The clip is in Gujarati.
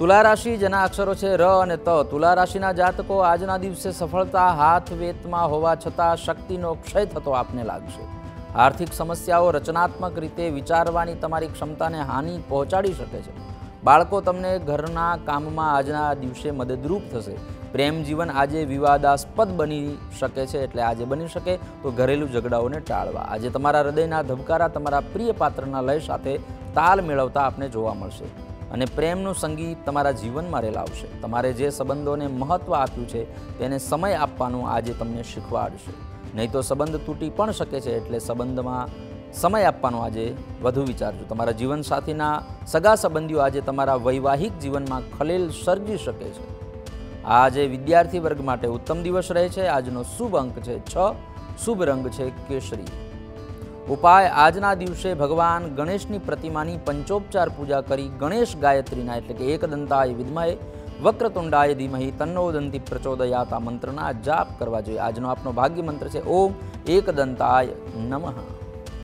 તુલા રાશિ જેના અક્ષરો છે ર અને ત. તુલા રાશિના જાતકો આજના દિવસે સફળતા હાથ વેતમાં હોવા છતાં શક્તિનો ક્ષય થતો આપને લાગશે. આર્થિક સમસ્યાઓ રચનાત્મક રીતે વિચારવાની તમારી ક્ષમતાને હાનિ પહોંચાડી શકે છે. બાળકો તમને ઘરના કામમાં આજના દિવસે મદદરૂપ થશે. પ્રેમ જીવન આજે વિવાદાસ્પદ બની શકે છે એટલે આજે બની શકે તો ઘરેલું ઝઘડાઓને ટાળવા. આજે તમારા હૃદયના ધબકારા તમારા પ્રિય પાત્રના લય સાથે તાલ મેળવતા આપને જોવા મળશે. અને પ્રેમનું સંગીત તમારા જીવનમાં રેલાવશે. તમારે જે સંબંધોને મહત્ત્વ આપ્યું છે, તેને સમય આપવાનું આજે તમને શીખવાડશે. નહીં તો સંબંધ તૂટી પણ શકે છે, એટલે સંબંધમાં સમય આપવાનો આજે વધુ વિચારજો. તમારા જીવનસાથીના સગા સંબંધીઓ આજે તમારા વૈવાહિક જીવનમાં ખલેલ સર્જી શકે છે. આજે વિદ્યાર્થી વર્ગ માટે ઉત્તમ દિવસ રહે છે. આજનો શુભ અંક છે છ. શુભ રંગ છે કેસરી. ઉપાય આજના દિવસે ભગવાન ગણેશની પ્રતિમાની પંચોપચાર પૂજા કરી ગણેશ ગાયત્રીના એટલે કે એકદંતાય વિદ્મય વક્રતુંડાય ધીમહી તન્નોદંતી પ્રચોદયાતા મંત્રના જાપ કરવા જોઈએ. આજનો આપનો ભાગ્ય મંત્ર છે, ઓમ એકદંતાય નમઃ.